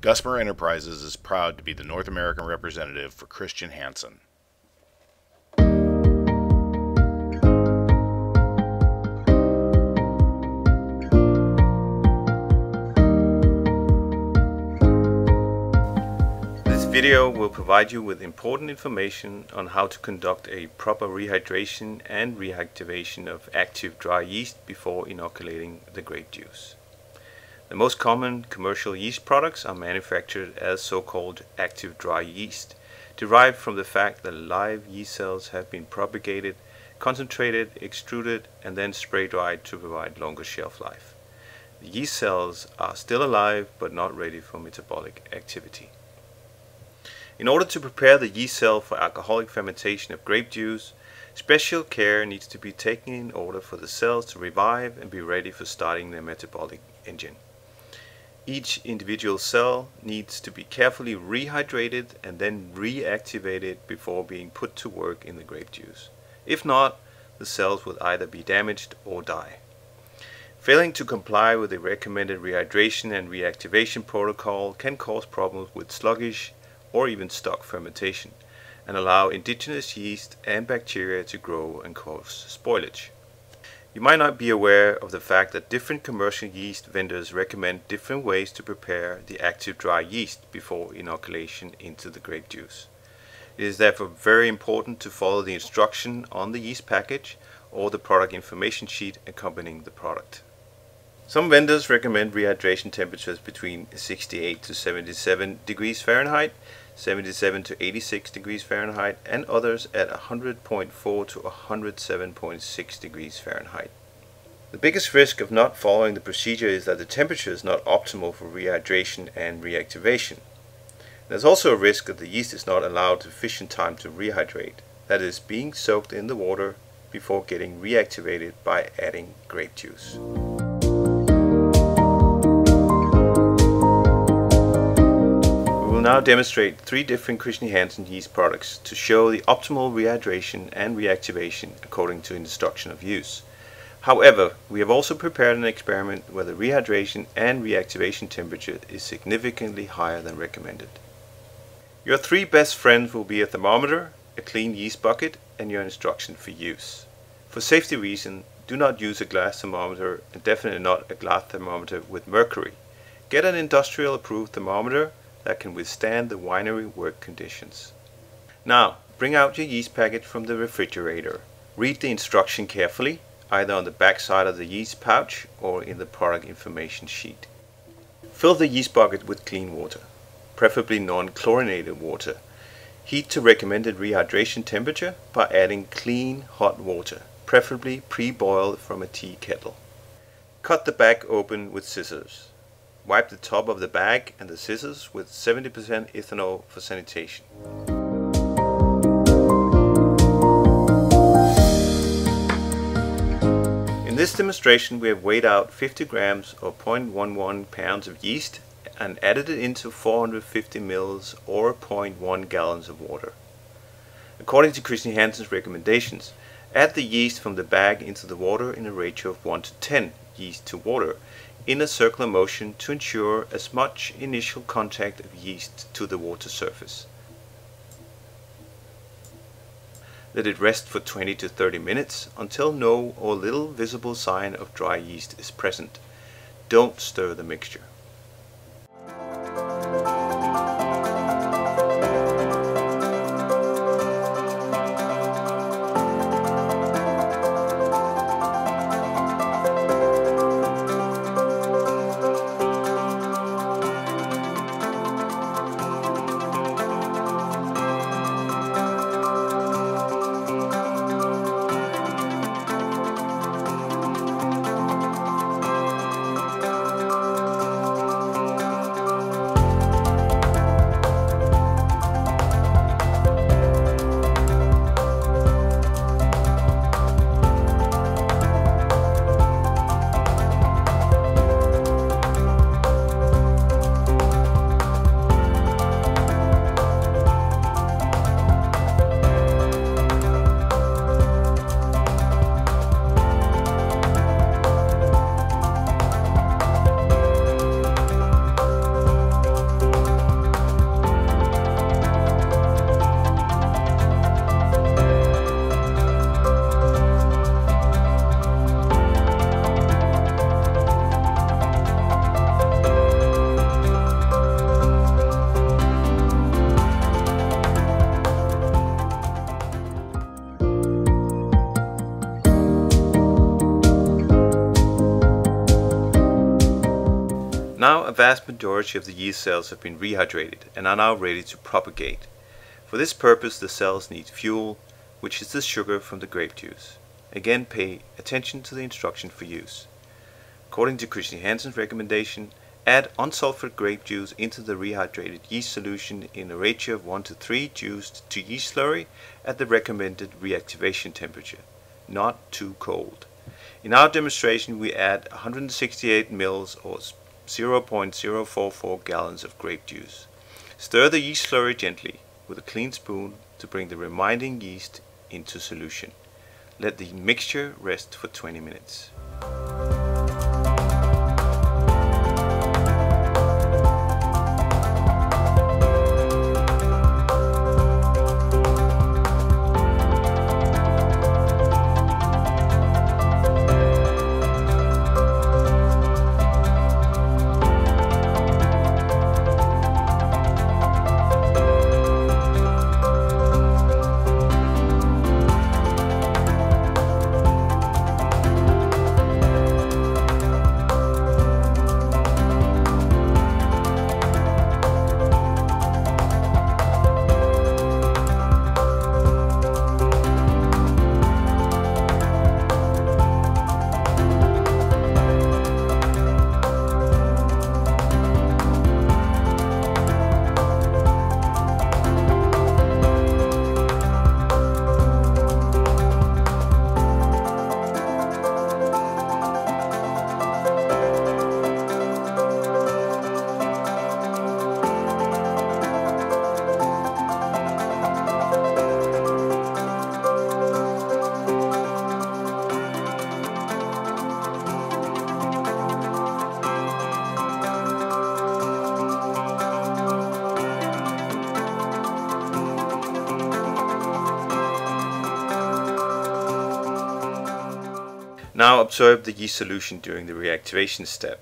Gusmer Enterprises is proud to be the North American representative for Christian Hansen. This video will provide you with important information on how to conduct a proper rehydration and reactivation of active dry yeast before inoculating the grape juice. The most common commercial yeast products are manufactured as so-called active dry yeast, derived from the fact that live yeast cells have been propagated, concentrated, extruded, and then spray dried to provide longer shelf life. The yeast cells are still alive but not ready for metabolic activity. In order to prepare the yeast cell for alcoholic fermentation of grape juice, special care needs to be taken in order for the cells to revive and be ready for starting their metabolic engine. Each individual cell needs to be carefully rehydrated and then reactivated before being put to work in the grape juice. If not, the cells will either be damaged or die. Failing to comply with the recommended rehydration and reactivation protocol can cause problems with sluggish or even stuck fermentation and allow indigenous yeast and bacteria to grow and cause spoilage. You might not be aware of the fact that different commercial yeast vendors recommend different ways to prepare the active dry yeast before inoculation into the grape juice. It is therefore very important to follow the instruction on the yeast package or the product information sheet accompanying the product. Some vendors recommend rehydration temperatures between 68 to 77 degrees Fahrenheit, 77 to 86 degrees Fahrenheit, and others at 100.4 to 107.6 degrees Fahrenheit. The biggest risk of not following the procedure is that the temperature is not optimal for rehydration and reactivation. There's also a risk that the yeast is not allowed sufficient time to rehydrate, that is, being soaked in the water before getting reactivated by adding grape juice. Now demonstrate three different Christian Hansen yeast products to show the optimal rehydration and reactivation according to instruction of use. However, we have also prepared an experiment where the rehydration and reactivation temperature is significantly higher than recommended. Your three best friends will be a thermometer, a clean yeast bucket, and your instruction for use. For safety reasons, do not use a glass thermometer and definitely not a glass thermometer with mercury. Get an industrial approved thermometer that can withstand the winery work conditions. Now, bring out your yeast packet from the refrigerator. Read the instruction carefully, either on the back side of the yeast pouch or in the product information sheet. Fill the yeast bucket with clean water, preferably non-chlorinated water. Heat to recommended rehydration temperature by adding clean hot water, preferably pre-boiled from a tea kettle. Cut the bag open with scissors. Wipe the top of the bag and the scissors with 70% ethanol for sanitation. In this demonstration we have weighed out 50 grams or 0.11 pounds of yeast and added it into 450 mils or 0.1 gallons of water. According to Christian Hansen's recommendations, add the yeast from the bag into the water in a ratio of 1 to 10 yeast to water in a circular motion to ensure as much initial contact of yeast to the water surface. Let it rest for 20 to 30 minutes until no or little visible sign of dry yeast is present. Don't stir the mixture. Vast majority of the yeast cells have been rehydrated and are now ready to propagate. For this purpose the cells need fuel, which is the sugar from the grape juice. Again pay attention to the instruction for use. According to Christian Hansen's recommendation, add unsulfured grape juice into the rehydrated yeast solution in a ratio of 1 to 3 juice to yeast slurry at the recommended reactivation temperature, not too cold. In our demonstration we add 168 ml or 0.044 gallons of grape juice. Stir the yeast slurry gently with a clean spoon to bring the remaining yeast into solution. Let the mixture rest for 20 minutes. Now observe the yeast solution during the reactivation step.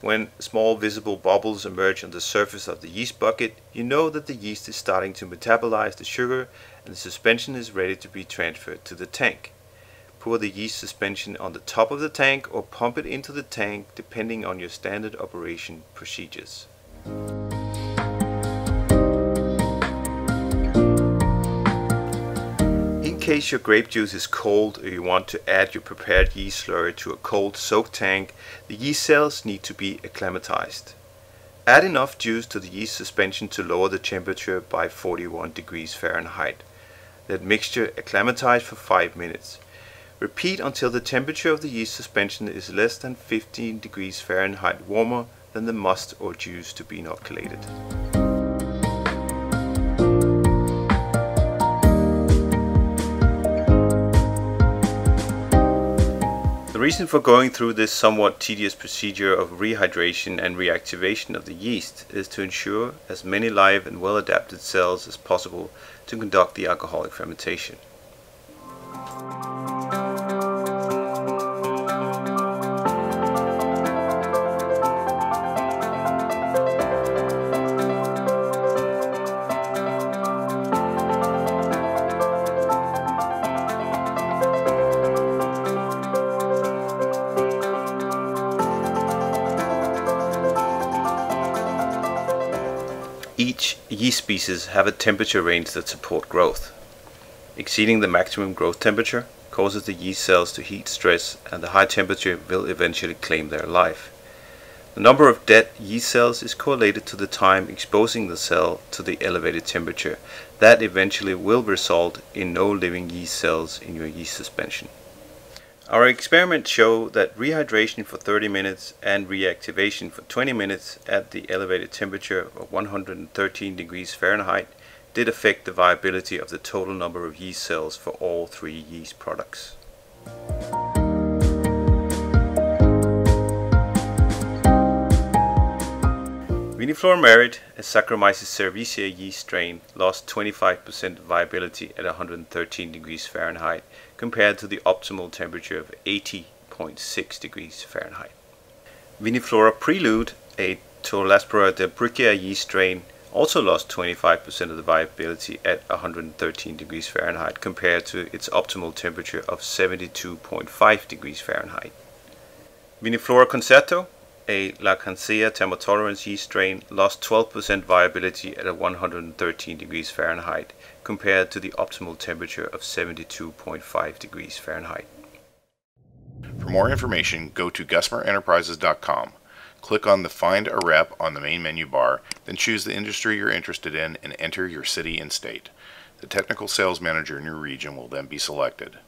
When small visible bubbles emerge on the surface of the yeast bucket, you know that the yeast is starting to metabolize the sugar and the suspension is ready to be transferred to the tank. Pour the yeast suspension on the top of the tank or pump it into the tank depending on your standard operation procedures. Case your grape juice is cold or you want to add your prepared yeast slurry to a cold soak tank, the yeast cells need to be acclimatized. Add enough juice to the yeast suspension to lower the temperature by 41 degrees Fahrenheit. Let mixture acclimatize for 5 minutes. Repeat until the temperature of the yeast suspension is less than 15 degrees Fahrenheit warmer than the must or juice to be inoculated. Reason for going through this somewhat tedious procedure of rehydration and reactivation of the yeast is to ensure as many live and well adapted cells as possible to conduct the alcoholic fermentation. Yeast species have a temperature range that support growth. Exceeding the maximum growth temperature causes the yeast cells to heat stress and the high temperature will eventually claim their life. The number of dead yeast cells is correlated to the time exposing the cell to the elevated temperature. That eventually will result in no living yeast cells in your yeast suspension. Our experiments show that rehydration for 30 minutes and reactivation for 20 minutes at the elevated temperature of 113 degrees Fahrenheit did affect the viability of the total number of yeast cells for all three yeast products. Viniflora Merit, a Saccharomyces cerevisiae yeast strain, lost 25% viability at 113 degrees Fahrenheit compared to the optimal temperature of 80.6 degrees Fahrenheit. Viniflora Prelude, a Torulaspora delbrueckii yeast strain, also lost 25% of the viability at 113 degrees Fahrenheit compared to its optimal temperature of 72.5 degrees Fahrenheit. Viniflora Concerto, a Lachancea thermotolerans yeast strain lost 12% viability at 113 degrees Fahrenheit compared to the optimal temperature of 72.5 degrees Fahrenheit. For more information, go to gusmerenterprises.com. Click on the Find a Rep on the main menu bar, then choose the industry you're interested in and enter your city and state. The technical sales manager in your region will then be selected.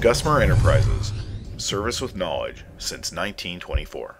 Gusmer Enterprises, service with knowledge since 1924.